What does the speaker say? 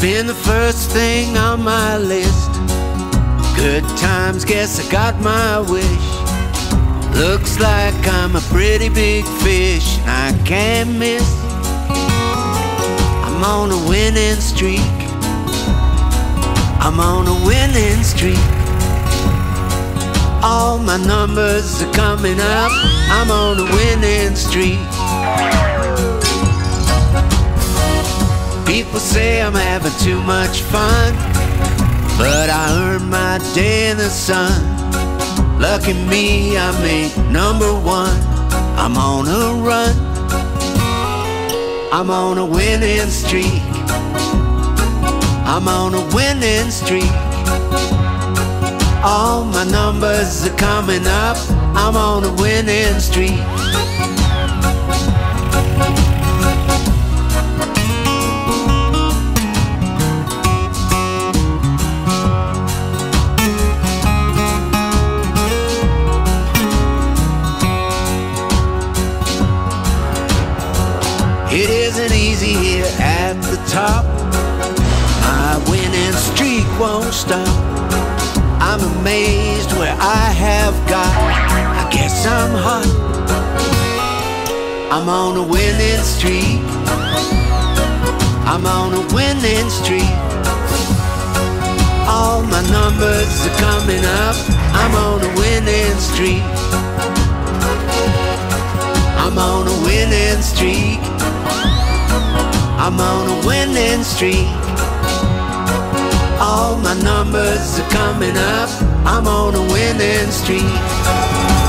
been the first thing on my list. Good times, guess I got my wish. Looks like I'm a pretty big fish, and I can't miss. I'm on a winning streak. I'm on a winning streak. All my numbers are coming up. I'm on a winning streak. People say I'm having too much fun, but I earn my day in the sun. Lucky me, I make number one. I'm on a run. I'm on a winning streak. I'm on a winning streak. All my numbers are coming up. I'm on a winning streak. It isn't easy here at the top. My winning streak won't stop. I'm amazed where I have got. I guess I'm hot. I'm on a winning streak. I'm on a winning streak. All my numbers are coming up. I'm on a winning streak. I'm on a winning streak. All my numbers are coming up. I'm on a winning streak.